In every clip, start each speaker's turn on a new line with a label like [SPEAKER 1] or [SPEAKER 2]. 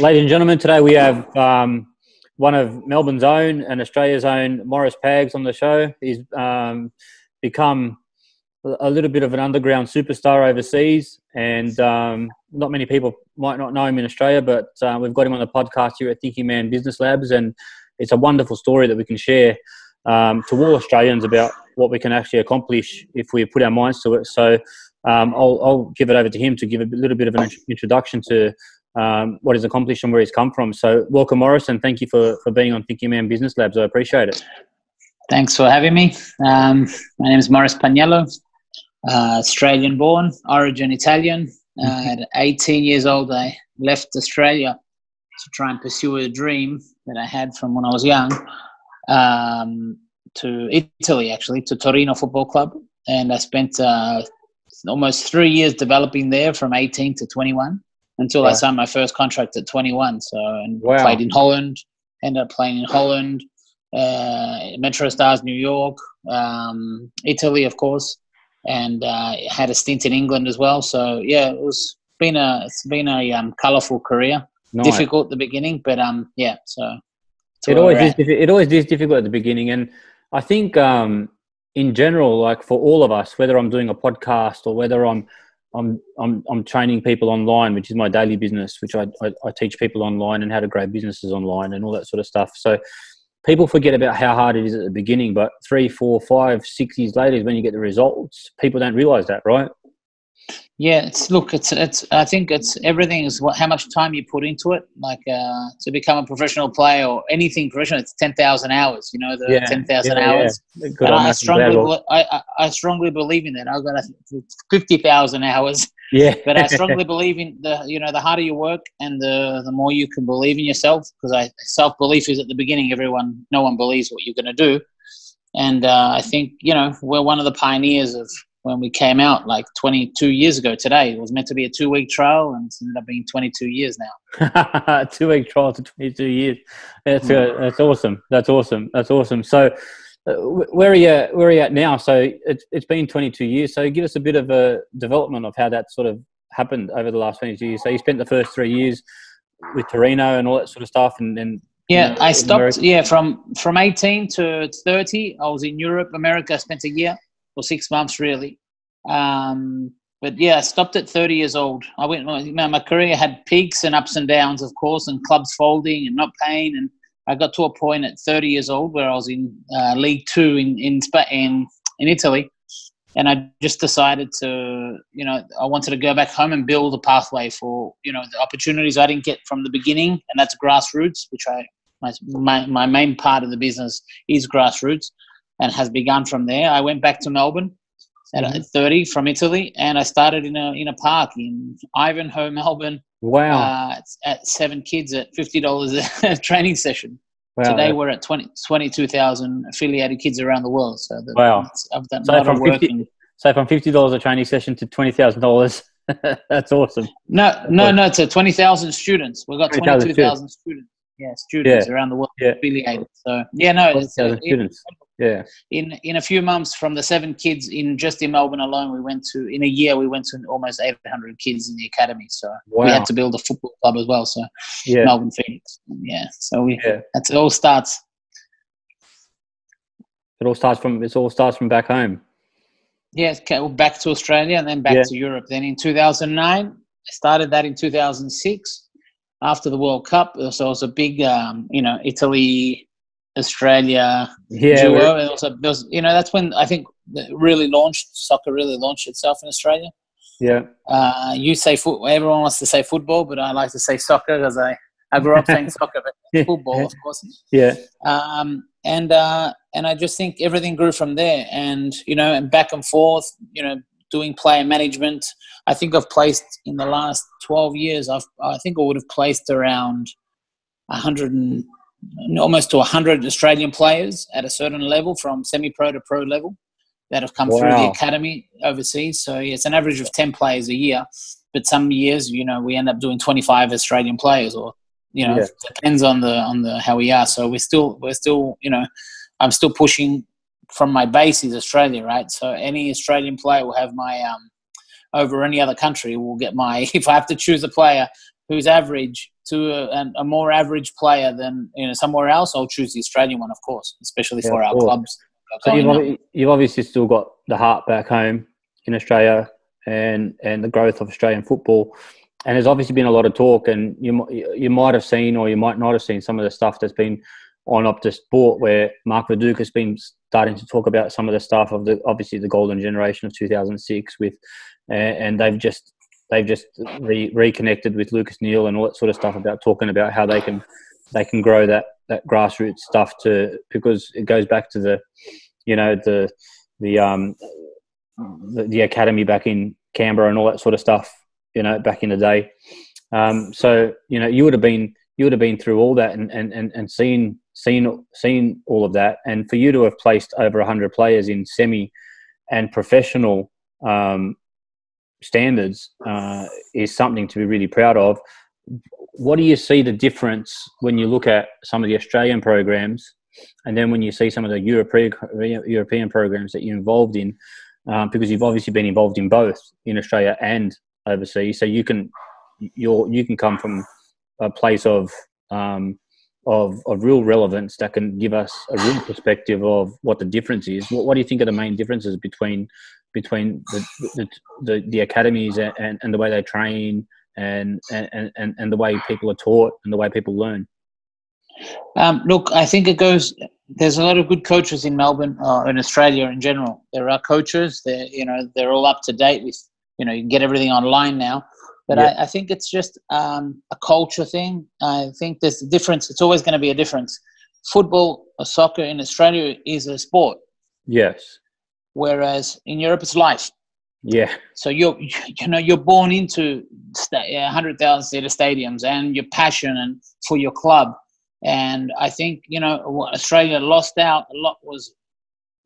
[SPEAKER 1] ladies and gentlemen, today we have um, one of Melbourne's own and Australia's own Morris Pags on the show. He's um, become a little bit of an underground superstar overseas, and um, not many people might not know him in Australia, but uh, we've got him on the podcast here at Thinking Man Business Labs, and it's a wonderful story that we can share um, to all Australians about what we can actually accomplish if we put our minds to it. So um, I'll, I'll, give it over to him to give a little bit of an introduction to um, what he's accomplished and where he's come from. So welcome, Maurice, and thank you for, for being on Thinking Man Business Labs. I appreciate it.
[SPEAKER 2] Thanks for having me. Um, my name is Morris Pagniello, uh, Australian born, origin Italian. Uh, mm-hmm. at 18 years old, I left Australia to try and pursue a dream that I had from when I was young um, to Italy, actually, to Torino Football Club. And I spent uh, almost three years developing there from 18 to 21 until I signed my first contract at 21. So, and wow. played in Holland, ended up playing in Holland, uh, Metro Stars New York, um, Italy, of course, and uh, had a stint in England as well. So, yeah, it was been a it's been a um, colourful career. Nice. Difficult at the beginning, but um, yeah. So
[SPEAKER 1] it always is. It always is difficult at the beginning, and I think um, in general, like for all of us, whether I'm doing a podcast or whether I'm I'm I'm I'm training people online, which is my daily business, which I, I, I teach people online and how to grow businesses online and all that sort of stuff. So people forget about how hard it is at the beginning, but three, four, five, six years later is when you get the results. People don't realize that, right?
[SPEAKER 2] Yeah, it's look, it's it's. I think it's everything is what how much time you put into it. Like uh, to become a professional player or anything professional, it's ten thousand hours. You know, the yeah, ten thousand yeah, hours. Yeah. And I strongly, I, I strongly believe in that. I've got fifty thousand hours.
[SPEAKER 1] Yeah,
[SPEAKER 2] but I strongly believe in the you know the harder you work and the the more you can believe in yourself because I self belief is at the beginning. Everyone, no one believes what you're going to do, and uh, I think you know we're one of the pioneers of when we came out like 22 years ago today. It was meant to be a two week trial and it's ended up being 22 years
[SPEAKER 1] now. two week trial to 22 years. That's, uh, that's awesome. That's awesome. That's awesome. So, uh, where are you where are you at now so it's, it's been 22 years so give us a bit of a development of how that sort of happened over the last 22 years so you spent the first three years with torino and all that sort of stuff and then
[SPEAKER 2] yeah, you know, I stopped. America. Yeah, from from 18 to 30, I was in Europe, America. I spent a year or six months really. Um, but yeah, I stopped at 30 years old. I went, my career had peaks and ups and downs, of course, and clubs folding and not paying. And I got to a point at 30 years old where I was in uh, League Two in in in, in Italy, and I just decided to, you know, I wanted to go back home and build a pathway for, you know, the opportunities I didn't get from the beginning, and that's grassroots, which I my my, my main part of the business is grassroots and has begun from there. I went back to Melbourne at mm-hmm. 30 from Italy, and I started in a in a park in Ivanhoe, Melbourne.
[SPEAKER 1] Wow!
[SPEAKER 2] Uh, at seven kids at fifty dollars a training session. Wow, Today we're at 20, 22,000 affiliated kids around the world. So
[SPEAKER 1] wow! I've done so from 50, so from fifty dollars a training session to twenty thousand dollars. That's awesome.
[SPEAKER 2] No, no, no. To twenty thousand students. We've got twenty two thousand students. Yeah, students yeah. around the world yeah. affiliated. So yeah, no, it's,
[SPEAKER 1] students. Yeah.
[SPEAKER 2] In in a few months, from the seven kids in just in Melbourne alone, we went to in a year we went to almost eight hundred kids in the academy. So wow. we had to build a football club as well. So yeah. Melbourne Phoenix. Yeah. So we yeah. that's it. All starts.
[SPEAKER 1] It all starts from it all starts from back home.
[SPEAKER 2] Yeah, back to Australia and then back to Europe. Then in 2009, I started that in 2006 after the World Cup. So it was a big, um, you know, Italy Australia
[SPEAKER 1] yeah, duo.
[SPEAKER 2] And also, was, you know, that's when I think really launched soccer really launched itself in Australia.
[SPEAKER 1] Yeah.
[SPEAKER 2] Uh, you say foot. Everyone wants to say football, but I like to say soccer because I I grew up saying soccer, but football, of course.
[SPEAKER 1] Yeah.
[SPEAKER 2] Um, and uh, and I just think everything grew from there, and you know, and back and forth, you know, doing player management. I think I've placed in the last twelve years. I've I think I would have placed around hundred and almost to 100 Australian players at a certain level from semi-pro to pro level that have come wow. through the academy overseas. So yeah, it's an average of 10 players a year. But some years, you know, we end up doing 25 Australian players or, you know, yeah. depends on the, on the, how we are. So we're still, we're still, you know, I'm still pushing from my base is Australia, right? So any Australian player will have my, um, over any other country will get my, if I have to choose a player who's average to a, a, more average player than you know somewhere else, I'll choose the Australian one, of course, especially yeah, for our clubs.
[SPEAKER 1] So you've, obviously, you've obviously still got the heart back home in Australia and and the growth of Australian football. And there's obviously been a lot of talk, and you you might have seen or you might not have seen some of the stuff that's been on Optus Sport, where Mark Viduka has been starting to talk about some of the stuff of the obviously the golden generation of 2006 with, uh, and they've just they've just re- reconnected with Lucas Neill and all that sort of stuff about talking about how they can they can grow that that grassroots stuff to because it goes back to the you know the the um the, the academy back in Canberra and all that sort of stuff you know back in the day. Um, so you know you would have been you would have been through all that and and and, and seen seen seen all of that and for you to have placed over 100 players in semi and professional um, standards uh, is something to be really proud of. What do you see the difference when you look at some of the Australian programs, and then when you see some of the European European programs that you're involved in? Um, because you've obviously been involved in both in Australia and overseas, so you can you you can come from a place of um, of, of real relevance that can give us a real perspective of what the difference is. What, what do you think are the main differences between between the the, the, the academies and, and the way they train and, and, and, and the way people are taught and the way people learn?
[SPEAKER 2] Um, look, I think it goes. There's a lot of good coaches in Melbourne, uh, in Australia in general. There are coaches. They're you know they're all up to date with you know you can get everything online now. But yeah. I, I, think it's just um, a culture thing. I think there's a difference. It's always going to be a difference. Football or soccer in Australia is a sport.
[SPEAKER 1] Yes
[SPEAKER 2] whereas in Europe it's life.
[SPEAKER 1] Yeah.
[SPEAKER 2] So you're you know you're born into hundred thousand seater stadiums and your passion and for your club, and I think you know Australia lost out a lot was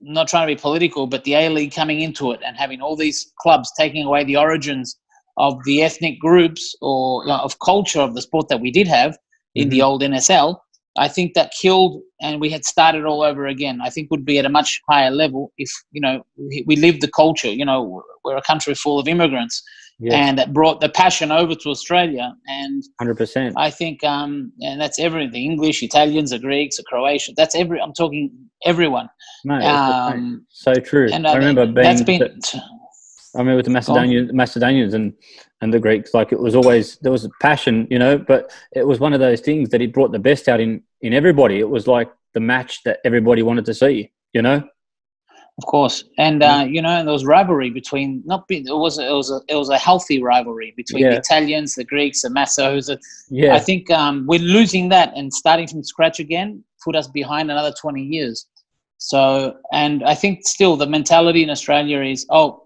[SPEAKER 2] not trying to be political, but the A League coming into it and having all these clubs taking away the origins of the ethnic groups or of culture of the sport that we did have in mm-hmm. the old NSL I think that killed and we had started all over again. I think would be at a much higher level if you know we lived the culture. You know, we're a country full of immigrants, yes. and that brought the passion over to Australia. And
[SPEAKER 1] hundred percent,
[SPEAKER 2] I think, um, and that's everything: the English, Italians, the Greeks, the Croatians. That's every. I'm talking everyone.
[SPEAKER 1] No, um, so true. And I, I remember being. That's been. I remember with the Macedonians, Macedonians and and the Greeks. Like it was always there was a passion, you know, but it was one of those things that it brought the best out in in everybody. It was like the match that everybody wanted to see, you know.
[SPEAKER 2] Of course, and uh, you know, there was rivalry between not be, it was it was a it was a healthy rivalry between yeah. the Italians, the Greeks, the Massos. Yeah, I think um, we're losing that and starting from scratch again put us behind another twenty years. So, and I think still the mentality in Australia is, oh,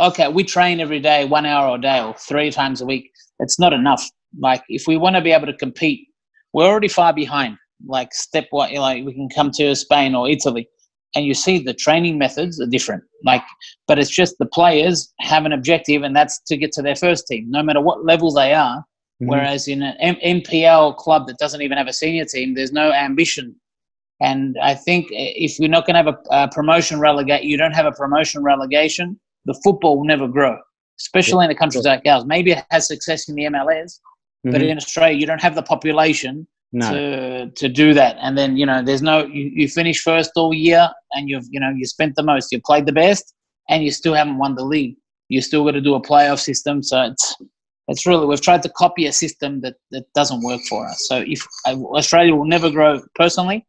[SPEAKER 2] okay, we train every day, one hour a day or three times a week. It's not enough. Like if we want to be able to compete, we're already far behind. Like step one, like we can come to Spain or Italy, and you see the training methods are different. Like, but it's just the players have an objective, and that's to get to their first team, no matter what level they are. Mm-hmm. Whereas in an M- NPL club that doesn't even have a senior team, there's no ambition. And I think if you're not going to have a, a promotion relegate, you don't have a promotion relegation the football will never grow, especially yeah. in a country like ours. Maybe it has success in the MLS, mm-hmm. but in Australia, you don't have the population no. to to do that. And then you know, there's no you, you finish first all year, and you've you know you spent the most, you played the best, and you still haven't won the league. You still got to do a playoff system. So it's it's really we've tried to copy a system that that doesn't work for us. So if uh, Australia will never grow personally,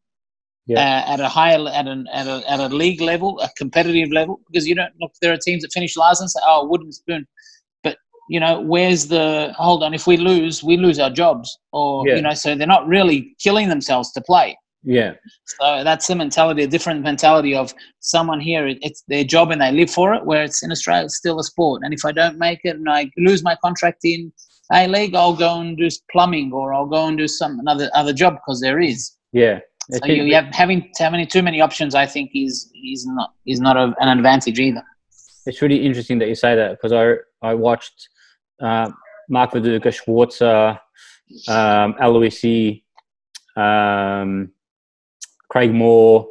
[SPEAKER 2] yeah. uh, at a higher at, an, at, a, at a league level, a competitive level, because you don't look. There are teams that finish last and say, "Oh, wooden spoon," but you know, where's the hold on? If we lose, we lose our jobs, or yeah. you know, so they're not really killing themselves to play.
[SPEAKER 1] Yeah.
[SPEAKER 2] So that's the mentality, a different mentality of someone here. It's their job and they live for it. Where it's in Australia, it's still a sport. And if I don't make it and I lose my contract in A League, I'll go and do plumbing or I'll go and do some another other job because there is.
[SPEAKER 1] Yeah.
[SPEAKER 2] So you, you have having having too many options, I think, is is not is not a, an advantage either.
[SPEAKER 1] It's really interesting that you say that because I I watched uh, Mark Viduka, Schwarzer, um, Aloisi, um, Craig Moore,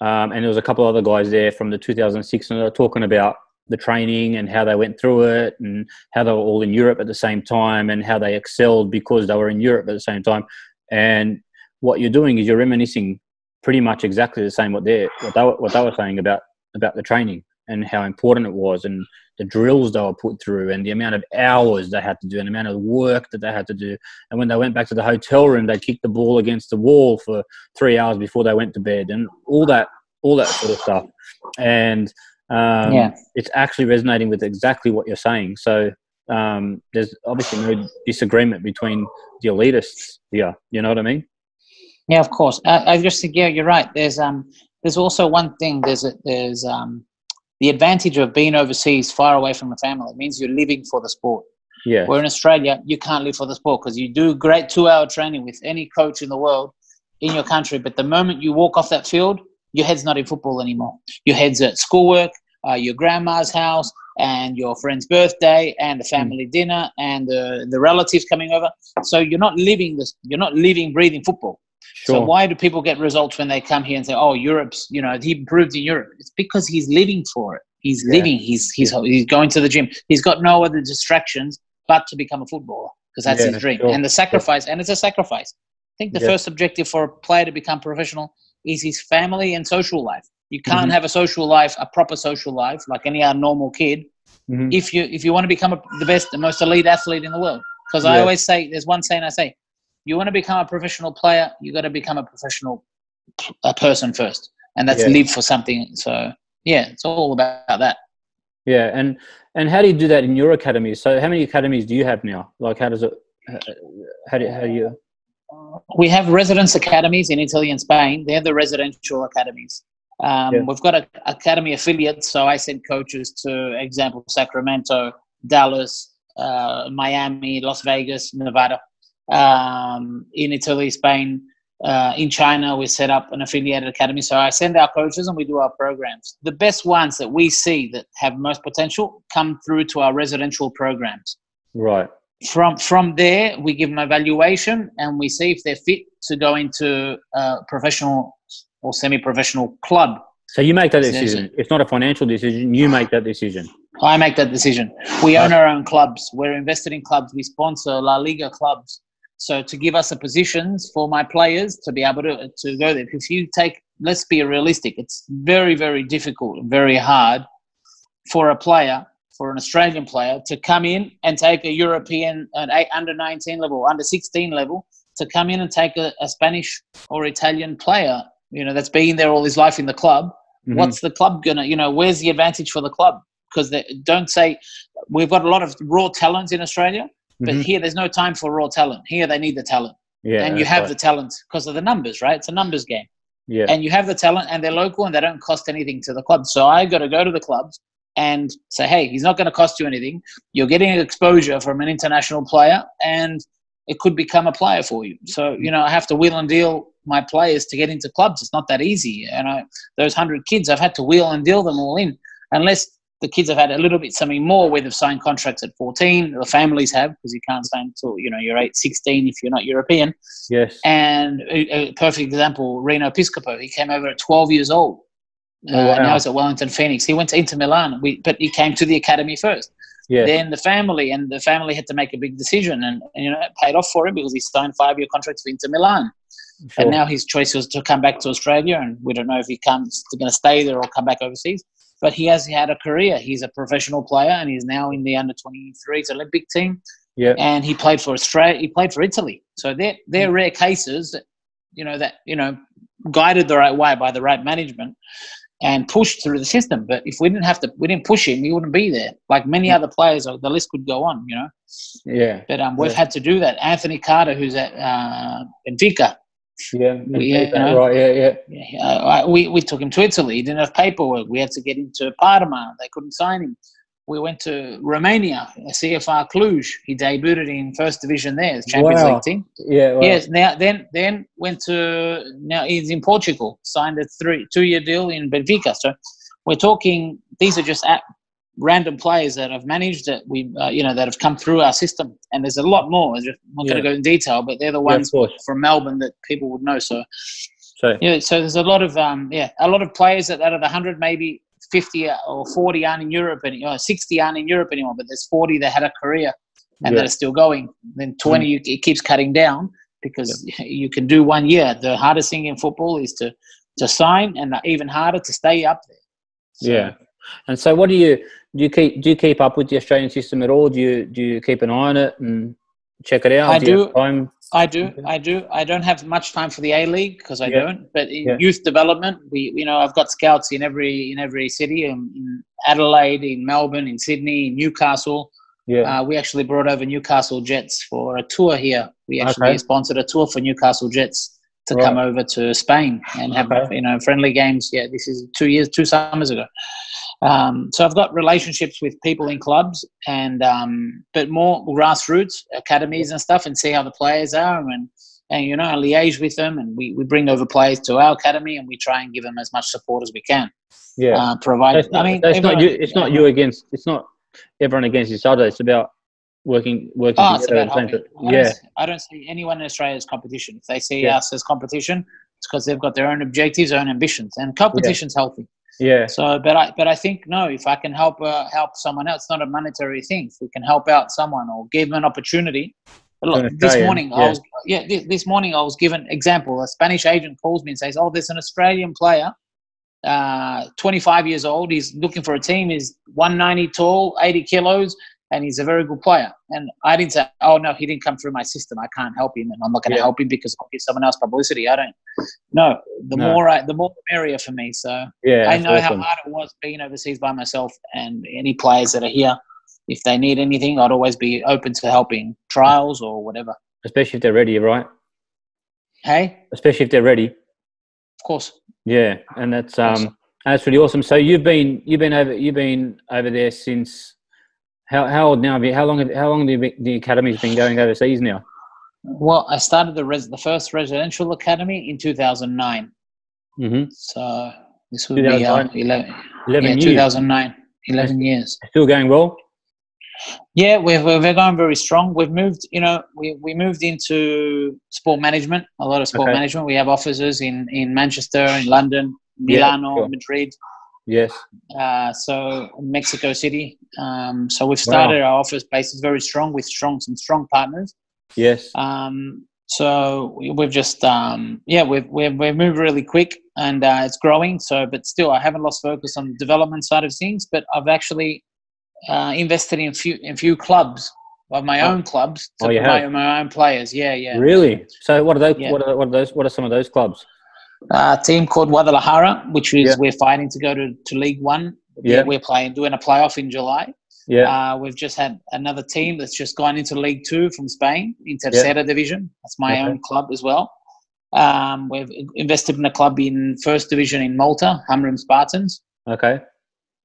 [SPEAKER 1] um, and there was a couple other guys there from the 2006, and they were talking about the training and how they went through it and how they were all in Europe at the same time and how they excelled because they were in Europe at the same time. And what you're doing is you're reminiscing pretty much exactly the same what they what they were, what they were saying about about the training and how important it was and the drills they were put through and the amount of hours they had to do and the amount of work that they had to do. And when they went back to the hotel room, they kicked the ball against the wall for three hours before they went to bed and all that all that sort of stuff. And um, yeah. it's actually resonating with exactly what you're saying. So um, there's obviously no disagreement between the elitists here. You know what I mean?
[SPEAKER 2] Yeah, of course. I, I just think yeah, you're right. There's um, there's also one thing. There's a, there's um, the advantage of being overseas, far away from the family. It means you're living for the sport.
[SPEAKER 1] Yeah.
[SPEAKER 2] Where in Australia, you can't live for the sport because you do great two-hour training with any coach in the world in your country, but the moment you walk off that field, your head's not in football anymore. Your head's at schoolwork, uh, your grandma's house, and your friend's birthday, and the family mm. dinner, and the, the relatives coming over. So you're not living this. You're not living, breathing football. Sure. So why do people get results when they come here and say, "Oh, Europe's," you know, he improved in Europe? It's because he's living for it. He's yeah. living. He's he's yeah. he's going to the gym. He's got no other distractions but to become a footballer because that's yeah, his dream. Sure. And the sacrifice, and it's a sacrifice. I think the first objective for a player to become professional is his family and social life. You can't mm-hmm. have a social life, a proper social life, like any other normal kid, mm-hmm. if you if you want to become a, the best, the most elite athlete in the world. Because. I always say, there's one saying I say, you want to become a professional player, you got to become a professional a person first, and that's yeah. live for something. So yeah, it's all about that.
[SPEAKER 1] Yeah, and and how do you do that in your academies? So how many academies do you have now? Like how does it? How do, how do you?
[SPEAKER 2] we have residence academies in Italy and Spain. They're the residential academies. Um, yeah. We've got a, academy affiliates, so I send coaches to, example, Sacramento, Dallas, uh, Miami, Las Vegas, Nevada. Um, in Italy, Spain, uh, in China, we set up an affiliated academy. So I send our coaches and we do our programs. The best ones that we see that have most potential come through to our residential programs.
[SPEAKER 1] Right.
[SPEAKER 2] From from there we give them evaluation and we see if they're fit to go into a professional or semi-professional club.
[SPEAKER 1] So you make that decision. It's not a financial decision. You make that decision.
[SPEAKER 2] I make that decision. We own our own clubs. We're invested in clubs. We sponsor la liga clubs so to give us the positions for my players to be able to, to go there if you take let's be realistic it's very very difficult very hard for a player for an Australian player to come in and take a European, an eight, under 19 level, under 16 level, to come in and take a, a Spanish or Italian player, you know, that's been there all his life in the club. Mm-hmm. What's the club gonna, you know, where's the advantage for the club? Because they don't say we've got a lot of raw talent in Australia, but mm-hmm. here there's no time for raw talent. Here they need the talent. Yeah, and you have right. the talent because of the numbers, right? It's a numbers game.
[SPEAKER 1] Yeah.
[SPEAKER 2] And you have the talent and they're local and they don't cost anything to the club. So I got to go to the clubs and say, hey, he's not going to cost you anything. You're getting exposure from an international player, and it could become a player for you. So, you know, I have to wheel and deal my players to get into clubs. It's not that easy. And I, those 100 kids, I've had to wheel and deal them all in, unless the kids have had a little bit something more where they've signed contracts at 14 the families have because you can't sign until you know you're 8 16 if you're not european
[SPEAKER 1] yes
[SPEAKER 2] and a, a perfect example reno piscopo he came over at 12 years old Oh, uh, wow. now he's at Wellington Phoenix. He went to Inter Milan, we, but he came to the academy first.
[SPEAKER 1] Yeah.
[SPEAKER 2] Then the family and the family had to make a big decision, and, and you know it paid off for him because he signed five-year contracts for Inter Milan. Sure. And now his choice was to come back to Australia, and we don't know if he comes going to stay there or come back overseas. But he has had a career. He's a professional player, and he's now in the under 23s Olympic team.
[SPEAKER 1] Yeah.
[SPEAKER 2] And he played for Australia. He played for Italy. So they're they're mm. rare cases that you know that you know guided the right way by the right management and pushed through the system. But if we didn't have to, we didn't push him, he wouldn't be there. Like many other players, the list could go on, you know.
[SPEAKER 1] Yeah.
[SPEAKER 2] But um, we've yeah. had to do that. Anthony Carter, who's at uh, Benfica.
[SPEAKER 1] Yeah, we, you right. Yeah, yeah.
[SPEAKER 2] yeah uh, we we took him to Italy. He didn't have paperwork. We had to get him to Parma. They couldn't sign him we went to Romania, CFR Cluj. He debuted in first division there, Champions wow. League team.
[SPEAKER 1] Yeah. Wow.
[SPEAKER 2] Yes. Now then, then went to now he's in Portugal. Signed a three two year deal in Benfica. So we're talking. These are just at random players that have managed that we uh, you know that have come through our system, and there's a lot more. I'm not yeah. going to go in detail, but they're the ones yeah, from Melbourne that people would know. So. So yeah, so there's a lot of um, yeah, a lot of players that out of the hundred, maybe 50 or 40 aren't in Europe anymore, 60 aren't in Europe anymore, but there's 40 that had a career and yeah. that are still going. Then 20, mm. it keeps cutting down because you can do one year. The hardest thing in football is to, to sign and even harder to stay up there.
[SPEAKER 1] So, yeah. And so what do you, do you keep, do you keep up with the Australian system at all? Do you, do you keep an eye on it and check it out?
[SPEAKER 2] I do. do I do. I do. I don't have much time for the A League because I yeah. don't. But in yeah. youth development, we you know I've got scouts in every in every city in, in Adelaide, in Melbourne, in Sydney, in Newcastle. Yeah. Uh, we actually brought over Newcastle Jets for a tour here. We actually okay. sponsored a tour for Newcastle Jets to right. come over to Spain and have okay. you know friendly games. Yeah, this is two years, two summers ago. Um, so I've got relationships with people in clubs and um, but more grassroots academies and stuff, and see how the players are and and you know I liaise with them, and we, we bring over players to our academy, and we try and give them as much support as we can.
[SPEAKER 1] Yeah,
[SPEAKER 2] uh, provide.
[SPEAKER 1] Not, I mean, it's not you. It's not you against. It's not everyone against each other. It's about working working oh, together.
[SPEAKER 2] I yeah, don't, I don't see anyone in Australia as competition. If they see yeah. us as competition, it's because they've got their own objectives, own ambitions, and competition's yeah. healthy.
[SPEAKER 1] Yeah.
[SPEAKER 2] So, but I, but I think no. If I can help uh, help someone else, it's not a monetary thing. If we can help out someone or give them an opportunity. Look, this morning yeah. I was yeah. This, this, morning I was given example. A Spanish agent calls me and says, "Oh, there's an Australian player, uh, 25 years old. He's looking for a team. He's 190 tall, 80 kilos and he's a very good player. And I didn't say, oh no, he didn't come through my system. I can't help him, and I'm not going to yeah. help him because I'll give someone else publicity. I don't. No, the no. more I, the more the merrier for me. So
[SPEAKER 1] yeah,
[SPEAKER 2] I know awesome. how hard it was being overseas by myself, and any players that are here, if they need anything, I'd always be open to helping trials or whatever.
[SPEAKER 1] Especially if they're ready, right?
[SPEAKER 2] Hey.
[SPEAKER 1] Especially if they're ready.
[SPEAKER 2] Of course.
[SPEAKER 1] Yeah, and that's um. That's really awesome. So you've been you've been over you've been over there since how, how old now? Have you, how long? Have, how long have the, the academy's been going overseas now?
[SPEAKER 2] Well, I started the res, the first residential academy in 2009.
[SPEAKER 1] Mm-hmm.
[SPEAKER 2] So this would be uh, 11, 11 yeah, years. 2009. 11 years.
[SPEAKER 1] Still going well.
[SPEAKER 2] Yeah, we're, we're going very strong. We've moved, you know, we, we moved into sport management, a lot of sport okay. management. We have offices in, in Manchester, in London, Milano, yeah, sure. Madrid.
[SPEAKER 1] Yes.
[SPEAKER 2] Uh, so Mexico City. Um, so we've started wow. our office base is very strong with strong some strong partners.
[SPEAKER 1] Yes.
[SPEAKER 2] Um, so we've just um, yeah we've, we've we've moved really quick and uh, it's growing. So but still I haven't lost focus on the development side of things. But I've actually uh, invested in few in few clubs of my oh. own clubs to oh, my, my own players. Yeah, yeah.
[SPEAKER 1] Really? So what are those? Yeah. What are what are those? What are some of those clubs?
[SPEAKER 2] A team called Guadalajara, which is yeah. we're fighting to go to, to League One. Yeah. We're playing doing a playoff in July.
[SPEAKER 1] Yeah.
[SPEAKER 2] Uh, we've just had another team that's just gone into League Two from Spain, in Tercera yeah. Division. That's my okay. own club as well. Um, we've invested in a club in First Division in Malta, Hamrun Spartans.
[SPEAKER 1] Okay.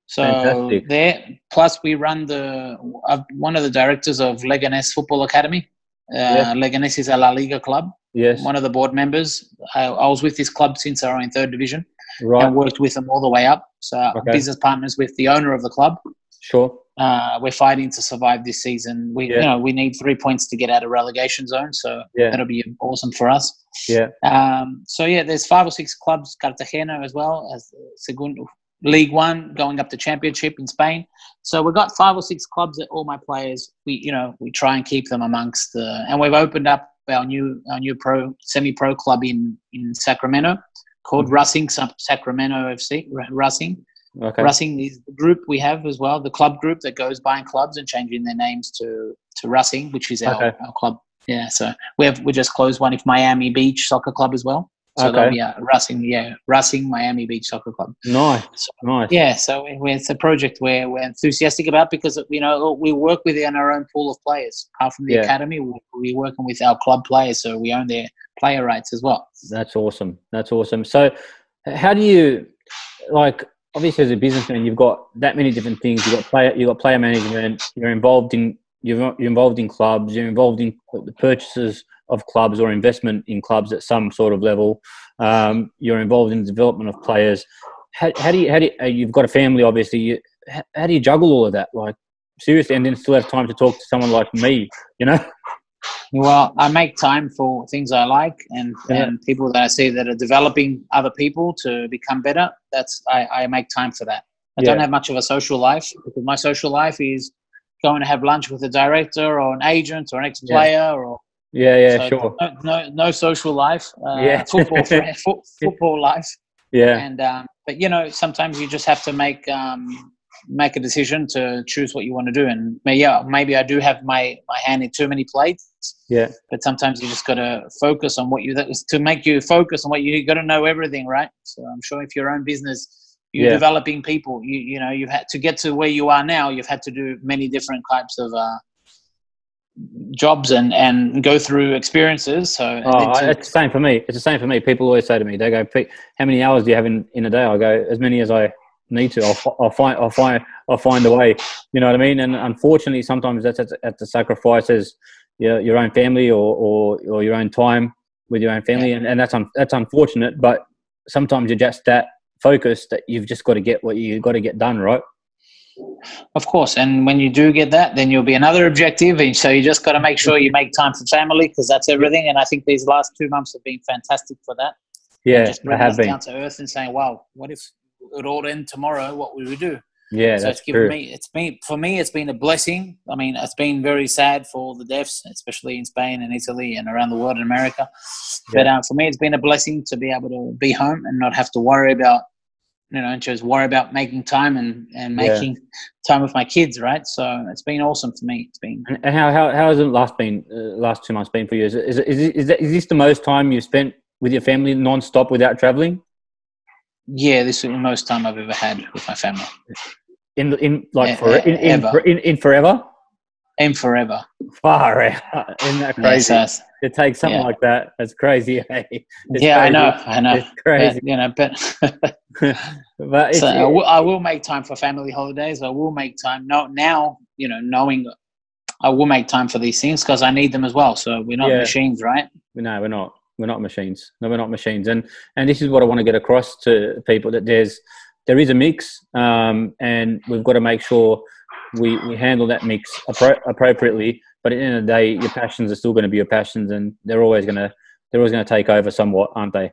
[SPEAKER 2] So Fantastic. there, plus we run the uh, one of the directors of Leganes Football Academy. Uh, yeah. A La Liga club.
[SPEAKER 1] Yes.
[SPEAKER 2] One of the board members. I, I was with this club since they were in third division. Right. And worked with them all the way up. So okay. business partners with the owner of the club.
[SPEAKER 1] Sure.
[SPEAKER 2] Uh, we're fighting to survive this season. We, yeah. you know, we need three points to get out of relegation zone, so yeah. that'll be awesome for us.
[SPEAKER 1] Yeah.
[SPEAKER 2] Um, so yeah, there's five or six clubs, Cartagena as well as Segundo League One, going up to Championship in Spain. So we've got five or six clubs that all my players, we you know, we try and keep them amongst the, and we've opened up our new our new pro semi pro club in in Sacramento called mm-hmm. Racing Sacramento FC Racing.
[SPEAKER 1] Okay.
[SPEAKER 2] Racing is the group we have as well, the club group that goes buying clubs and changing their names to to Racing, which is our, okay. our club. Yeah, so we have we just closed one if Miami Beach Soccer Club as well. So okay. yeah, Racing, yeah, Racing Miami Beach Soccer Club.
[SPEAKER 1] Nice, so, nice.
[SPEAKER 2] Yeah, so it's a project where we're enthusiastic about because you know we work within our own pool of players. Apart from the yeah. academy, we're working with our club players, so we own their player rights as well.
[SPEAKER 1] That's awesome. That's awesome. So, how do you like? Obviously, as a businessman, you've got that many different things. You've got player, you've got player management. You're involved in you're, you're involved in clubs. You're involved in the purchases of clubs or investment in clubs at some sort of level. Um, you're involved in the development of players. How, how do you? How do you, uh, you've got a family, obviously. You, how, how do you juggle all of that? Like seriously, and then still have time to talk to someone like me? You know.
[SPEAKER 2] Well, I make time for things I like and, yeah. and people that I see that are developing other people to become better. That's I, I make time for that. I don't have much of a social life because my social life is going to have lunch with a director or an agent or an ex-player
[SPEAKER 1] Yeah.
[SPEAKER 2] or
[SPEAKER 1] Yeah, yeah,
[SPEAKER 2] so
[SPEAKER 1] sure.
[SPEAKER 2] no, no no social life uh,
[SPEAKER 1] Yeah.
[SPEAKER 2] football fo- football life
[SPEAKER 1] Yeah,
[SPEAKER 2] and um, but you know sometimes you just have to make um, make a decision to choose what you want to do and yeah maybe i do have my my hand in too many plates
[SPEAKER 1] yeah,
[SPEAKER 2] but sometimes you just got to focus on what you that was to make you focus on what you got to know everything right so i'm sure if your own business you're
[SPEAKER 1] Yeah.
[SPEAKER 2] developing people you you know you've had to get to where you are now you've had to do many different types of uh, jobs and and go through experiences so
[SPEAKER 1] Oh,
[SPEAKER 2] then
[SPEAKER 1] I, it's the same for me. It's the same for me. People always say to me, they go, "How many hours do you have in, in a day?" I go, "As many as I need to. I'll, I'll find, I'll find, I'll find a way." You know what I mean? And unfortunately, sometimes that's at, at the sacrifices your your own family or, or or your own time with your own family, and, and that's un, that's unfortunate. But sometimes you're just that focused that you've just got to get what you've got to get done, right?
[SPEAKER 2] Of course, and when you do get that, then you'll be another objective, and so you just got to make sure you make time for family because that's everything. And I think these last two months have been fantastic for that.
[SPEAKER 1] Yeah,
[SPEAKER 2] just bringing
[SPEAKER 1] have
[SPEAKER 2] us
[SPEAKER 1] been.
[SPEAKER 2] down to earth and saying, "Wow, what if it all end tomorrow? What would we do?"
[SPEAKER 1] Yeah,
[SPEAKER 2] so
[SPEAKER 1] that's
[SPEAKER 2] it's given
[SPEAKER 1] true.
[SPEAKER 2] me, it's been for me, it's been a blessing. I mean, it's been very sad for the deafs, especially in Spain and Italy and around the world in America. But uh, for me, it's been a blessing to be able to be home and not have to worry about, you know, and just worry about making time and and
[SPEAKER 1] Yeah.
[SPEAKER 2] making time with my kids, right? So it's been awesome for me. It's been
[SPEAKER 1] And how, how, how has the last been uh, last two months been for you? Is, it- is, is, is, that, is this the most time you've spent with your family non-stop without traveling?
[SPEAKER 2] Yeah, this is the most time I've ever had with my family
[SPEAKER 1] In in like
[SPEAKER 2] E-
[SPEAKER 1] for in, in, in, in forever?
[SPEAKER 2] and forever.
[SPEAKER 1] Far out. Isn't that crazy?
[SPEAKER 2] it's-
[SPEAKER 1] it takes something
[SPEAKER 2] yeah.
[SPEAKER 1] like that. That's crazy. eh? It's
[SPEAKER 2] yeah, I know, I know.
[SPEAKER 1] It's crazy.
[SPEAKER 2] But, you know, but
[SPEAKER 1] but it's,
[SPEAKER 2] so I will, I will make time for family holidays. I will make time. No, now you know, knowing I will make time for these things because I need them as well. So we're not
[SPEAKER 1] Yeah.
[SPEAKER 2] machines, right?
[SPEAKER 1] no, we're not. We're not machines. No, we're not machines. And and this is what I want to get across to people that there's there is a mix, um, and we've got to make sure we, we handle that mix appro- appropriately. But at the end of the day, your passions are still going to be your passions, and they're always going to they're always going to take over somewhat, aren't they?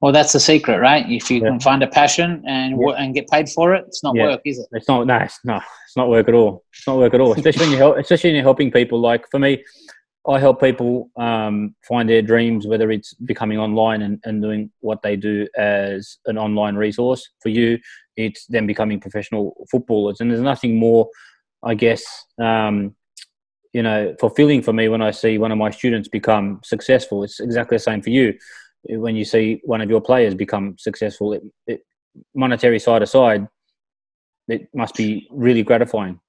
[SPEAKER 2] Well, that's the secret, right? If you
[SPEAKER 1] Yeah.
[SPEAKER 2] can find a passion and wo- and get paid for it, it's not
[SPEAKER 1] Yeah.
[SPEAKER 2] work, is it?
[SPEAKER 1] It's not. No, it's no, it's not work at all. It's not work at all. Especially when you help. Especially when you're helping people. Like for me, I help people um, find their dreams, whether it's becoming online and, and doing what they do as an online resource. For you, it's them becoming professional footballers. And there's nothing more, I guess, um, you know, fulfilling for me when I see one of my students become successful. It's exactly the same for you. When you see one of your players become successful, it, it, monetary side aside, it must be really gratifying.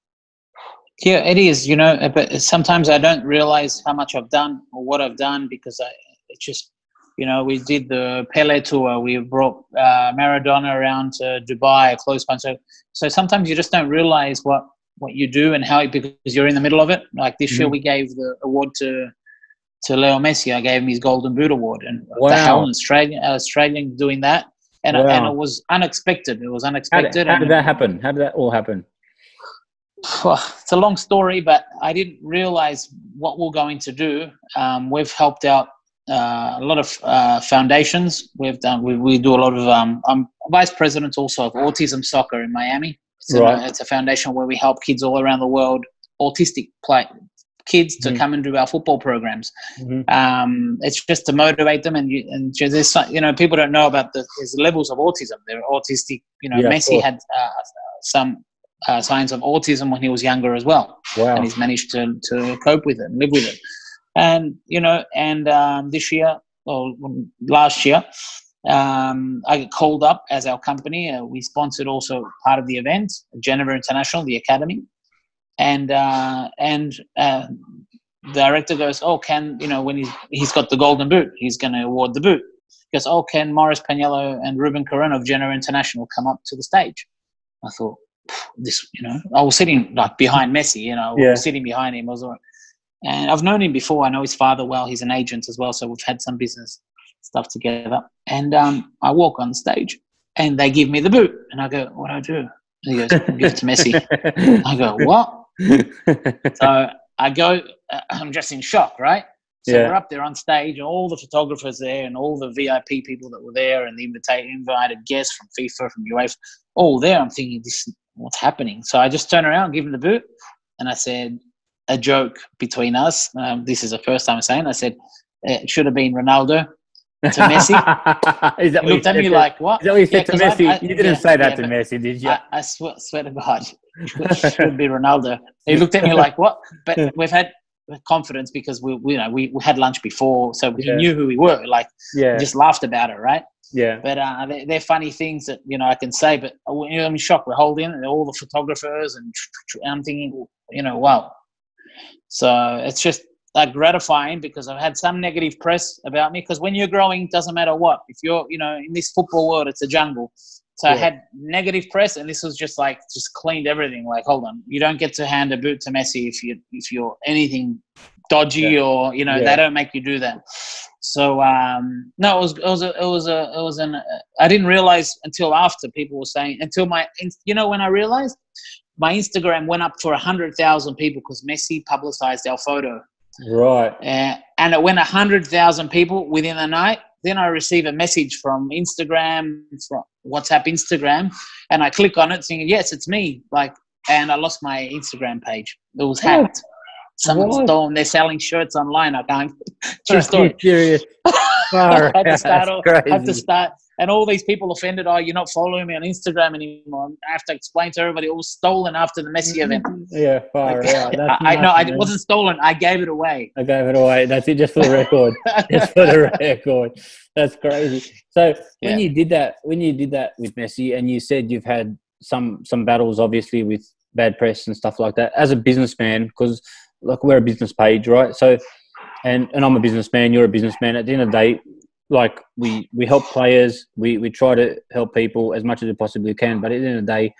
[SPEAKER 2] Yeah, it is. You know, but sometimes I don't realize how much I've done or what I've done because I it's just you know we did the Pele tour. We brought uh, Maradona around to Dubai, a close one. So so sometimes you just don't realize what what you do and how because you're in the middle of it. Like this year,
[SPEAKER 1] Mhm.
[SPEAKER 2] we gave the award to to Leo Messi. I gave him his Golden Boot award, and
[SPEAKER 1] Wow.
[SPEAKER 2] the hell, an Australian uh, Australian doing that. And, and it was unexpected. It was
[SPEAKER 1] How did,
[SPEAKER 2] unexpected.
[SPEAKER 1] how did that happen? How did that all happen?
[SPEAKER 2] It's a long story, but I didn't realize what we're going to do. Um, we've helped out uh, a lot of uh, foundations. We've done. We, we do a lot of. Um, I'm vice president also of Autism Soccer in Miami. It's, a,
[SPEAKER 1] Right.
[SPEAKER 2] it's a foundation where we help kids all around the world, autistic play kids to
[SPEAKER 1] Mhm.
[SPEAKER 2] come and do our football programs.
[SPEAKER 1] Mhm.
[SPEAKER 2] Um, it's just to motivate them, and you, and there's you know people don't know about the there's levels of autism. They're autistic. You know,
[SPEAKER 1] Yeah,
[SPEAKER 2] Messi had uh, some uh, signs of autism when he was younger as well,
[SPEAKER 1] Wow.
[SPEAKER 2] and he's managed to to cope with it, and live with it. And you know, and um, this year or last year, um, I got called up as our company. Uh, we sponsored also part of the event, Geneva International, the academy, and uh, and uh, the director goes, "Oh, can you know when he's he's got the golden boot, he's going to award the boot." He goes, "Oh, can Morris Pagniello and Ruben Corona of Geneva International come up to the stage?" I thought, "This, you know, I was sitting like behind Messi, you know, I
[SPEAKER 1] Yeah.
[SPEAKER 2] was sitting behind him, I was, all right. and I've known him before. I know his father well. He's an agent as well, so we've had some business stuff together. And um, I walk on stage, and they give me the boot, and I go, "What do I do?" And he goes, "Give it to Messi." I go, "What?" so I go, uh, I'm just in shock, right? So
[SPEAKER 1] Yeah.
[SPEAKER 2] we're up there on stage, and all the photographers there, and all the VIP people that were there, and the invita- invited guests from FIFA, from UEFA, all there. I'm thinking, this what's happening? So I just turned around, give him the boot, and I said, a joke between us. Um, this is the first time I'm saying. I said it should have been Ronaldo to Messi.
[SPEAKER 1] is that
[SPEAKER 2] he looked at me
[SPEAKER 1] to,
[SPEAKER 2] like, "What?"
[SPEAKER 1] Is that what you said
[SPEAKER 2] Yeah,
[SPEAKER 1] to
[SPEAKER 2] 'cause I-
[SPEAKER 1] Messi?
[SPEAKER 2] I-
[SPEAKER 1] you didn't
[SPEAKER 2] yeah,
[SPEAKER 1] say that
[SPEAKER 2] yeah,
[SPEAKER 1] to Messi, did you?
[SPEAKER 2] I, I swear, swear to God, it should be Ronaldo. He looked at me like, "What?" But we've had confidence because we, we you know, we, we had lunch before, so he knew who we were. Like,
[SPEAKER 1] yeah,
[SPEAKER 2] just laughed about it, right?
[SPEAKER 1] Yeah,
[SPEAKER 2] But uh, they're, they're funny things that you know I can say. But you know, I'm shocked. We're holding and all the photographers, and I'm thinking, you know, wow. So it's just like gratifying because I've had some negative press about me. Because when you're growing, it doesn't matter what. If you're, you know, in this football world, it's a jungle. So I had negative press, and this was just like just cleaned everything. Like, hold on, you don't get to hand a boot to Messi if you if you're anything dodgy
[SPEAKER 1] Yeah.
[SPEAKER 2] or you know
[SPEAKER 1] Yeah.
[SPEAKER 2] they don't make you do that. So um, no, it was it was a, it was a it was an I didn't realize until after people were saying until my you know when I realized my Instagram went up for a hundred thousand people because Messi publicized our photo
[SPEAKER 1] right.
[SPEAKER 2] uh, and it went a hundred thousand people within the night. Then I receive a message from Instagram, from WhatsApp Instagram, and I click on it, saying, "Yes, it's me." Like, and I lost my Instagram page. It was hacked. Someone Stole. them. They're selling shirts online. I can't. True story.
[SPEAKER 1] Serious.
[SPEAKER 2] I had to start. All- I have to start, and all these people offended. Oh, you're not following me on Instagram anymore. I have to explain to everybody it was stolen after the Messi event.
[SPEAKER 1] Yeah, far
[SPEAKER 2] Like,
[SPEAKER 1] out. That's
[SPEAKER 2] I, know I, it wasn't stolen. I gave it away.
[SPEAKER 1] I gave it away. That's it, just for the record. just for the record. That's crazy. So when you did that, when you did that with Messi, and you said you've had some some battles, obviously with bad press and stuff like that, as a businessman, because like we're a business page, right? So, and and I'm a businessman. You're a businessman. At the end of the day, like we we help players. We we try to help people as much as we possibly can. But at the end of the day,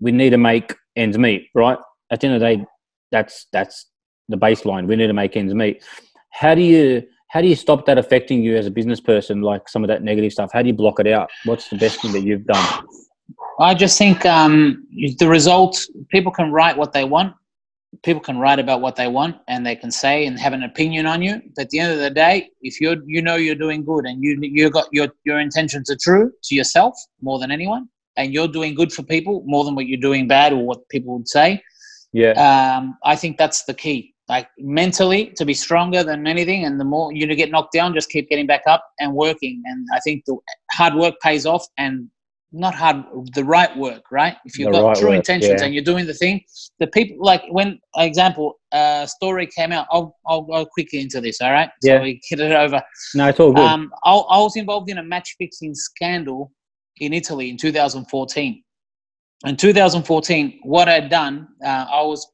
[SPEAKER 1] we need to make ends meet, right? At the end of the day, that's that's the baseline. We need to make ends meet. How do you how do you stop that affecting you as a business person, like some of that negative stuff? How do you block it out? What's the best thing that you've done?
[SPEAKER 2] I just think um, the result, people can write what they want. People can write about what they want and they can say and have an opinion on you. But at the end of the day, if you you know you're doing good and you you got your your intentions are true to yourself more than anyone, and you're doing good for people more than what you're doing bad or what people would say,
[SPEAKER 1] Yeah,
[SPEAKER 2] um, I think that's the key. Like mentally, to be stronger than anything, and the more you get knocked down, just keep getting back up and working. And I think the hard work pays off, and not hard, the right work, right? If you've
[SPEAKER 1] The
[SPEAKER 2] got
[SPEAKER 1] right
[SPEAKER 2] true
[SPEAKER 1] work,
[SPEAKER 2] intentions
[SPEAKER 1] yeah.
[SPEAKER 2] and you're doing the thing, the people like when example uh, story came out. I'll I'll go quickly into this. All right,
[SPEAKER 1] Yeah.
[SPEAKER 2] so we get it over.
[SPEAKER 1] no, it's all good.
[SPEAKER 2] Um, I, I was involved in a match fixing scandal in Italy in 2014. In 2014, what I'd done, uh, I was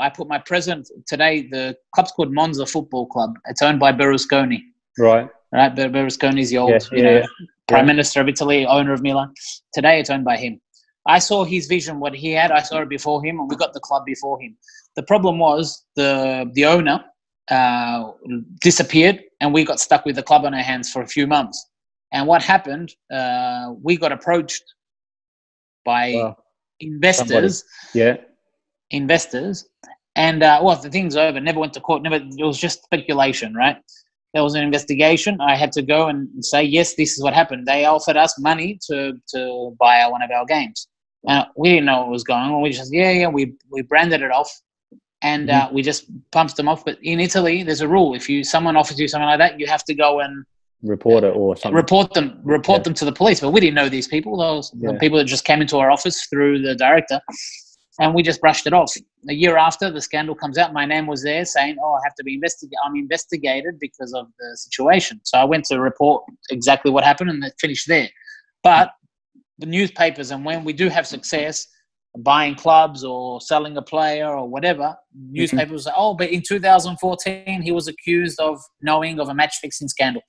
[SPEAKER 2] I put my present today. The club's called Monza Football Club. It's owned by Berlusconi.
[SPEAKER 1] right?
[SPEAKER 2] Right, Ber- Berlusconi the old,
[SPEAKER 1] Yeah,
[SPEAKER 2] you know,
[SPEAKER 1] yeah.
[SPEAKER 2] Prime minister of Italy, owner of Milan. Today, it's owned by him. I saw his vision, what he had. I saw it before him, and we got the club before him. The problem was the the owner uh, disappeared, and we got stuck with the club on our hands for a few months. And what happened? Uh, we got approached by
[SPEAKER 1] Wow.
[SPEAKER 2] investors
[SPEAKER 1] Yeah,
[SPEAKER 2] investors. And uh, well, the thing's over. Never went to court. Never. It was just speculation, right? There was an investigation. I had to go and say yes. This is what happened. They offered us money to to buy one of our games. Uh, we didn't know what was going on. We just yeah yeah. We we branded it off, and uh, we just pumped them off. But in Italy, there's a rule. If you someone offers you something like that, you have to go and
[SPEAKER 1] report it or something.
[SPEAKER 2] report them report
[SPEAKER 1] Yeah.
[SPEAKER 2] them to the police but we didn't know these people those the people that just came into our office through the director and we just brushed it off a year after the scandal comes out my name was there saying oh i have to be investigated i'm investigated because of the situation. So i went to report exactly what happened and it finished there. But the newspapers and when we do have success buying clubs or selling a player or whatever mm-hmm. newspapers say oh but in 2014 he was accused of knowing of a match fixing scandal.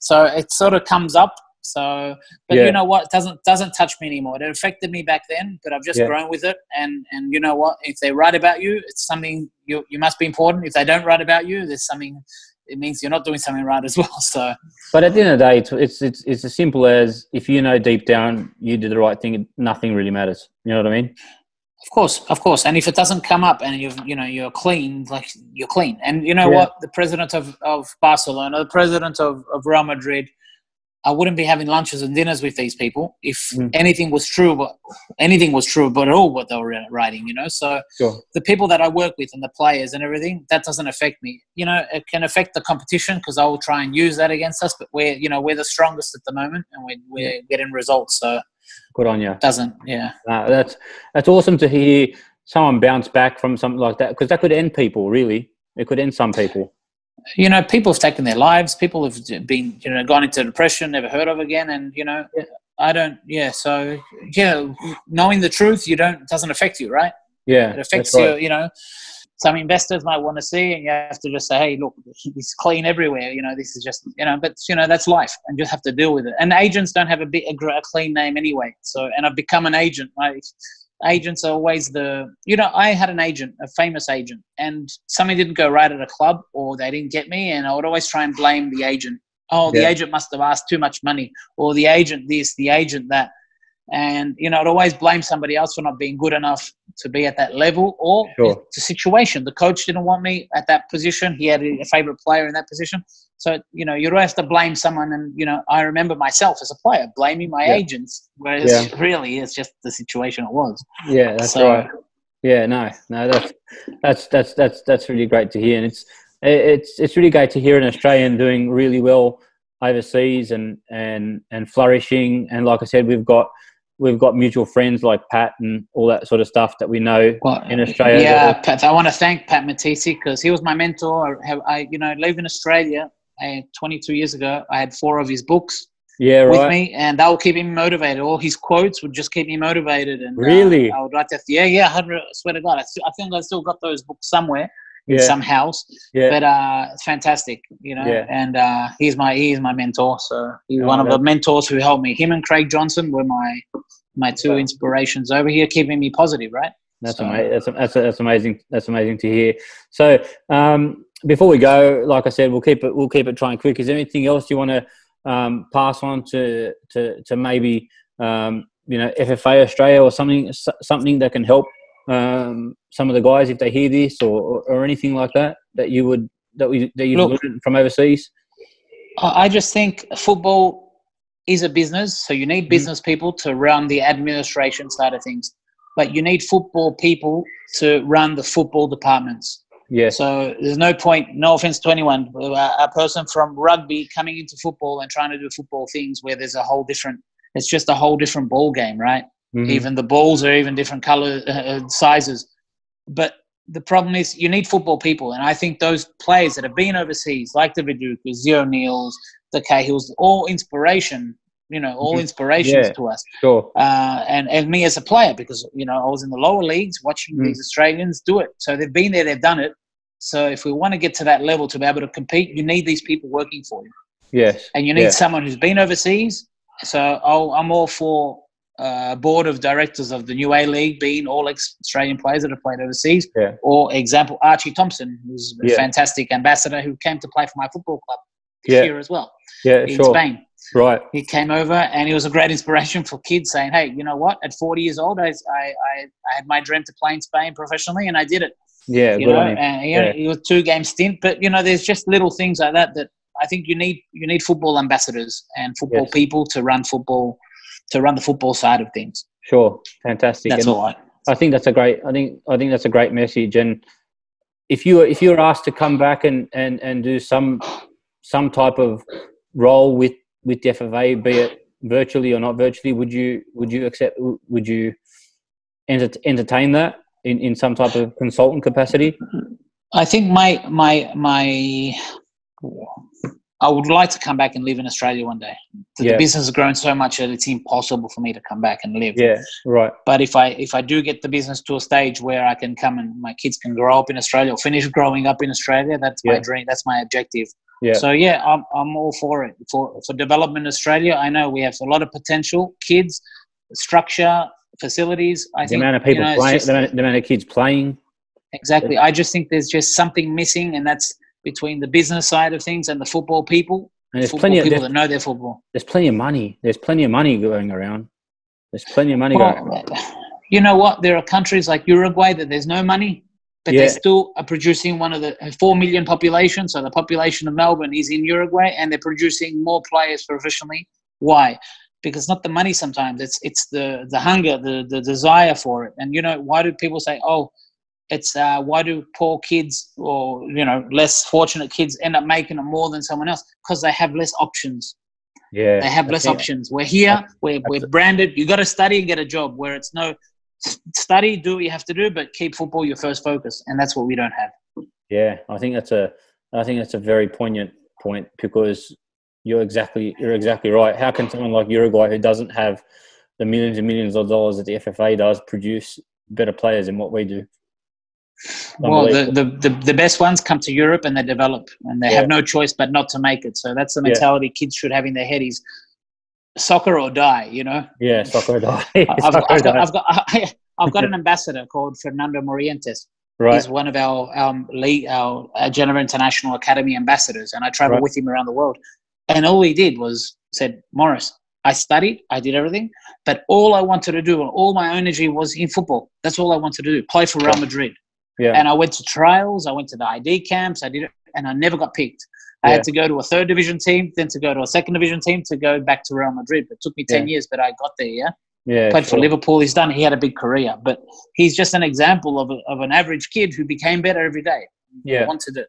[SPEAKER 2] So it sort of comes up so but
[SPEAKER 1] Yeah.
[SPEAKER 2] you know what it doesn't doesn't touch me anymore it affected me back then but i've just
[SPEAKER 1] Yeah.
[SPEAKER 2] grown with it and and you know what if they write about you it's something you you must be important if they don't write about you there's something it means you're not doing something right as well so
[SPEAKER 1] But at the end of the day, it's, it's it's it's as simple as if you know deep down you did the right thing, nothing really matters. You know what I mean?
[SPEAKER 2] Of course, of course. And if it doesn't come up and you've you know you're clean, like you're clean. And you know
[SPEAKER 1] Yeah.
[SPEAKER 2] what? The president of, of Barcelona, the president of, of Real Madrid, I wouldn't be having lunches and dinners with these people if mm. anything was true, but anything was true, but all what they were writing, you know. So sure. the people that I work with and the players and everything, that doesn't affect me. You know, it can affect the competition because I will try and use that against us. But we're, you know, we're the strongest at the moment, and we're, we're yeah. getting results. So
[SPEAKER 1] good on you.
[SPEAKER 2] Doesn't, yeah.
[SPEAKER 1] That's that's awesome to hear someone bounce back from something like that because that could end people. Really, it could end some people
[SPEAKER 2] you know, people have taken their lives. People have been, you know, gone into depression, never heard of again. And, you know, I don't, yeah. So, yeah, knowing the truth, you don't, doesn't affect you, right?
[SPEAKER 1] Yeah.
[SPEAKER 2] It affects right. you, you know. Some investors might want to see, and you have to just say, hey, look, it's clean everywhere. You know, this is just, you know, but, you know, that's life and just have to deal with it. And agents don't have a, bit, a, clean name anyway. So, and I've become an agent. Right? Agents are always the you know i had an agent a famous agent and something didn't go right at a club or they didn't get me and i would always try and blame the agent oh the yeah. agent must have asked too much money or the agent this the agent that and you know i'd always blame somebody else for not being good enough to be at that level or sure. it's a situation the coach didn't want me at that position he had a favorite player in that position so, you know, you don't have to blame someone. And, you know, I remember myself as a player blaming my yeah. agents, whereas yeah. really it's just the situation it was.
[SPEAKER 1] Yeah, that's so, right. Yeah, no, no, that's, that's, that's, that's, that's really great to hear. And it's, it's, it's really great to hear an Australian doing really well overseas and, and, and flourishing. And like I said, we've got, we've got mutual friends like Pat and all that sort of stuff that we know well, in Australia.
[SPEAKER 2] Yeah, Pat, I want to thank Pat Mesiti because he was my mentor. I, I, you know, live in Australia, I, 22 years ago, I had four of his books
[SPEAKER 1] yeah,
[SPEAKER 2] with
[SPEAKER 1] right.
[SPEAKER 2] me, and that will keep me motivated. All his quotes would just keep me motivated. And
[SPEAKER 1] uh, really,
[SPEAKER 2] uh, I would write that. Yeah, yeah, I swear to God, I, still, I think I still got those books somewhere in some house. Yeah. But uh, it's fantastic, you know. Yeah. And uh, he's my he's my mentor. So he's oh, one of the mentors who helped me. Him and Craig Johnson were my my two inspirations over here, keeping me positive. Right.
[SPEAKER 1] That's so. amazing. That's, that's that's amazing. That's amazing to hear. So um, before we go, like I said, we'll keep it we'll keep it trying quick. Is there anything else you want to um, pass on to to to maybe um, you know FFA Australia or something something that can help um, some of the guys if they hear this or, or anything like that that you would that we that you learned from overseas?
[SPEAKER 2] I just think football is a business, so you need mm-hmm. business mm-hmm. people to run the administration side of things, but you need football people to run the football departments.
[SPEAKER 1] Yeah.
[SPEAKER 2] So there's no point, no offense to anyone, a person from rugby coming into football and trying to do football things where there's a whole different, it's just a whole different ball game, right? Mm-hmm. Even the balls are even different color uh, uh, sizes. But the problem is you need football people. And I think those players that have been overseas, like the Vidukas, the O'Neills, the Cahills, all inspiration you know, all mm-hmm. inspirations yeah, to us.
[SPEAKER 1] Sure.
[SPEAKER 2] Uh, and, and me as a player, because, you know, I was in the lower leagues watching mm. these Australians do it. So they've been there, they've done it. So if we want to get to that level to be able to compete, you need these people working for you.
[SPEAKER 1] Yes.
[SPEAKER 2] And you need someone who's been overseas. So i am all for uh, board of directors of the new A League being all ex-Australian players that have played overseas.
[SPEAKER 1] Yeah.
[SPEAKER 2] Or example, Archie Thompson, who's a yeah. fantastic ambassador who came to play for my football club yeah. here as well.
[SPEAKER 1] Yeah,
[SPEAKER 2] in
[SPEAKER 1] sure.
[SPEAKER 2] Spain.
[SPEAKER 1] Right.
[SPEAKER 2] He came over and he was a great inspiration for kids saying, hey, you know what? At 40 years old, I, I, I had my dream to play in Spain professionally and I did it.
[SPEAKER 1] Yeah,
[SPEAKER 2] you know, and you know, it was two game stint, but you know, there's just little things like that that I think you need you need football ambassadors and football yes. people to run football to run the football side of things.
[SPEAKER 1] Sure, fantastic.
[SPEAKER 2] That's and all right.
[SPEAKER 1] I think that's a great. I think I think that's a great message. And if you if you're asked to come back and and and do some some type of role with with the FFA, be it virtually or not virtually, would you would you accept? Would you entertain that in, in some type of consultant capacity?
[SPEAKER 2] I think my my my I would like to come back and live in Australia one day. The, yeah. the business has grown so much that it's impossible for me to come back and live.
[SPEAKER 1] Yeah, right.
[SPEAKER 2] But if I if I do get the business to a stage where I can come and my kids can grow up in Australia or finish growing up in Australia, that's yeah. my dream. That's my objective.
[SPEAKER 1] Yeah.
[SPEAKER 2] So yeah, I'm I'm all for it. For for development in Australia, I know we have a lot of potential. Kids, structure, facilities. I think.
[SPEAKER 1] the
[SPEAKER 2] think
[SPEAKER 1] amount of people you know, playing, just, the, amount, the amount of kids playing.
[SPEAKER 2] Exactly. I just think there's just something missing, and that's between the business side of things and the football people. And there's football plenty of people that know their football.
[SPEAKER 1] There's plenty of money. There's plenty of money going around. There's plenty of money well, going. Around.
[SPEAKER 2] You know what? There are countries like Uruguay that there's no money, but
[SPEAKER 1] Yeah.
[SPEAKER 2] they still are producing one of the uh, four million population. So the population of Melbourne is in Uruguay, and they're producing more players professionally. Why? Because not the money. Sometimes it's it's the the hunger, the the desire for it. And you know, why do people say, "Oh, it's uh, why do poor kids or you know less fortunate kids end up making it more than someone else? Because they have less options.
[SPEAKER 1] Yeah,
[SPEAKER 2] They have
[SPEAKER 1] I
[SPEAKER 2] less options. We're here. We're, we're branded. You got to study and get a job. Where it's no study, do what you have to do, but keep football your first focus, and that's what we don't have.
[SPEAKER 1] Yeah, I think that's a I think that's a very poignant point because you're exactly you're exactly right. How can someone like Uruguay who doesn't have the millions and millions of dollars that the FFA does produce better players than what we do?
[SPEAKER 2] Well, the, the, the, the best ones come to Europe and they develop, and they
[SPEAKER 1] Yeah.
[SPEAKER 2] have no choice but not to make it. So that's the
[SPEAKER 1] Yeah.
[SPEAKER 2] mentality kids should have in their head: is soccer or die. You know,
[SPEAKER 1] yeah, soccer die.
[SPEAKER 2] I've, I've,
[SPEAKER 1] Soccer
[SPEAKER 2] got,
[SPEAKER 1] die.
[SPEAKER 2] I've got I've got an ambassador called Fernando Morientes.
[SPEAKER 1] right.
[SPEAKER 2] He's one of our um, lead, our Geneva International Academy ambassadors, and I travel
[SPEAKER 1] Right.
[SPEAKER 2] with him around the world. And all he did was said, Morris, I studied, I did everything, but all I wanted to do and all my energy was in football. That's all I wanted to do, play for Real Madrid.
[SPEAKER 1] Yeah,
[SPEAKER 2] And I went to trials, I went to the ID camps, I did it, and I never got picked. I
[SPEAKER 1] Yeah.
[SPEAKER 2] had to go to a third division team, then to go to a second division team, to go back to Real Madrid. It took me 10 years, but I got there, yeah
[SPEAKER 1] yeah.
[SPEAKER 2] played for. Liverpool. He's done. He had a big career, but he's just an example of, a, of an average kid who became better every day.
[SPEAKER 1] Yeah,
[SPEAKER 2] wanted it.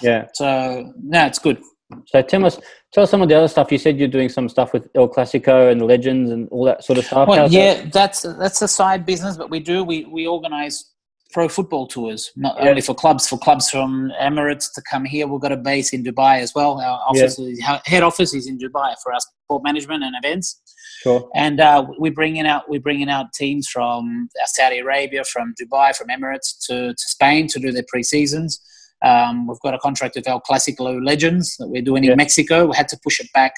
[SPEAKER 1] yeah.
[SPEAKER 2] So no, it's good.
[SPEAKER 1] So tell us, tell us some of the other stuff. You said you're doing some stuff with El Clasico and the Legends and all that sort of stuff.
[SPEAKER 2] Well,
[SPEAKER 1] How's that?
[SPEAKER 2] yeah, that's that's a side business, but we do we we organise pro football tours, not
[SPEAKER 1] Yeah.
[SPEAKER 2] only for clubs, for clubs from Emirates to come here. We've got a base in Dubai as well. Our
[SPEAKER 1] Yeah.
[SPEAKER 2] is, our head office is in Dubai for our sport management and events.
[SPEAKER 1] Sure.
[SPEAKER 2] and uh, we bringing out we bringing out teams from uh, Saudi Arabia, from Dubai, from Emirates to, to Spain to do their pre-seasons. Um, we've got a contract with El Clasico Legends that we're doing
[SPEAKER 1] Yeah.
[SPEAKER 2] in Mexico. We had to push it back.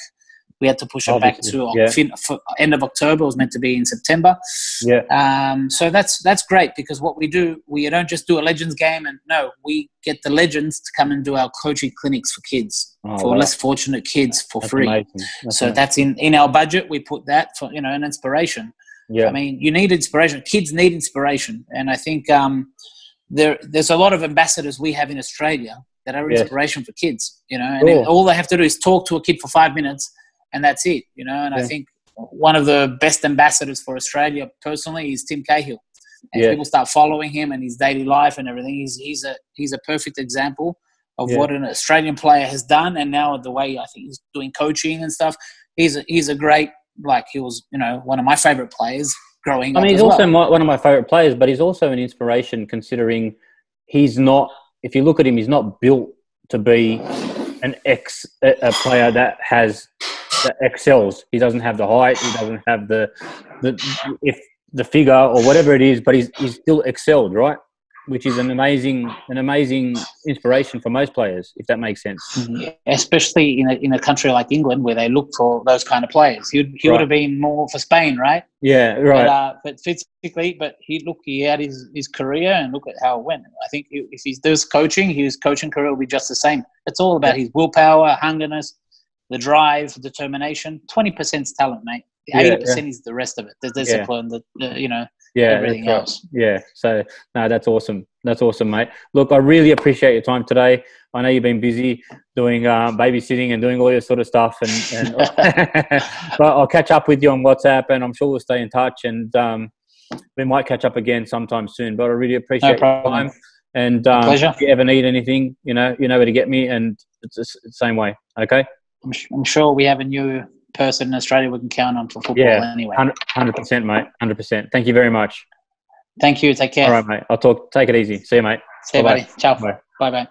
[SPEAKER 2] We had to push it back to
[SPEAKER 1] yeah.
[SPEAKER 2] fin- for end of October. It was meant to be in September.
[SPEAKER 1] Yeah.
[SPEAKER 2] Um, so that's that's great because what we do, we don't just do a Legends game, and no, we get the Legends to come and do our coaching clinics for kids,
[SPEAKER 1] Oh,
[SPEAKER 2] for
[SPEAKER 1] wow.
[SPEAKER 2] less fortunate kids for
[SPEAKER 1] That's
[SPEAKER 2] free.
[SPEAKER 1] That's
[SPEAKER 2] so
[SPEAKER 1] amazing.
[SPEAKER 2] that's in in our budget we put that for you know an inspiration
[SPEAKER 1] yeah,
[SPEAKER 2] i mean you need inspiration kids need inspiration and i think um there there's a lot of ambassadors we have in australia that are
[SPEAKER 1] Yes.
[SPEAKER 2] inspiration for kids you know and
[SPEAKER 1] Cool.
[SPEAKER 2] all they have to do is talk to a kid for five minutes and that's it you know and i think one of the best ambassadors for australia personally is tim cahill and
[SPEAKER 1] Yeah.
[SPEAKER 2] people start following him and his daily life and everything he's he's a he's a perfect example of
[SPEAKER 1] Yeah.
[SPEAKER 2] what an Australian player has done, and now the way I think he's doing coaching and stuff. He's a, he's a great like he was you know one of my favorite players growing
[SPEAKER 1] I
[SPEAKER 2] up.
[SPEAKER 1] mean, he's also
[SPEAKER 2] well.
[SPEAKER 1] my, one of my favorite players, but he's also an inspiration considering he's not. If you look at him, he's not built to be an ex a player that has that excels. He doesn't have the height. He doesn't have the the if the figure or whatever it is, but he's he's still excelled, right? Which is an amazing an amazing inspiration for most players, if that makes sense.
[SPEAKER 2] Yeah, especially in a, in a country like England where they look for those kind of players. He, would- he
[SPEAKER 1] Right.
[SPEAKER 2] would have been more for Spain, right?
[SPEAKER 1] Yeah,
[SPEAKER 2] But,
[SPEAKER 1] right.
[SPEAKER 2] uh, but physically, but he look he had his, his career and look at how it went. I think if he does coaching, his coaching career will be just the same. It's all about his willpower, hungerness, the drive, determination. Twenty percent is talent, mate.
[SPEAKER 1] Yeah,
[SPEAKER 2] Eighty percent is the rest of it. The
[SPEAKER 1] Yeah.
[SPEAKER 2] discipline, the, the you know
[SPEAKER 1] yeah,
[SPEAKER 2] everything
[SPEAKER 1] right.
[SPEAKER 2] else.
[SPEAKER 1] Yeah. So no, that's awesome. That's awesome, mate. Look, I really appreciate your time today. I know you've been busy doing uh, babysitting and doing all this sort of stuff, and, and but I'll catch up with you on WhatsApp, and I'm sure we'll stay in touch, and um, we might catch up again sometime soon. But I really appreciate your time, and um, if you ever need anything, you know, you know where to get me, and it's the same way. Okay.
[SPEAKER 2] I'm, I'm sure we have a new person in Australia we can count on for football
[SPEAKER 1] Yeah.
[SPEAKER 2] anyway.
[SPEAKER 1] Hundred percent, mate. Hundred percent. Thank you very much.
[SPEAKER 2] Thank you. Take care.
[SPEAKER 1] All right, mate. I'll talk. Take it easy. See you, mate.
[SPEAKER 2] See you,
[SPEAKER 1] Bye-bye.
[SPEAKER 2] buddy. Ciao. Bye bye.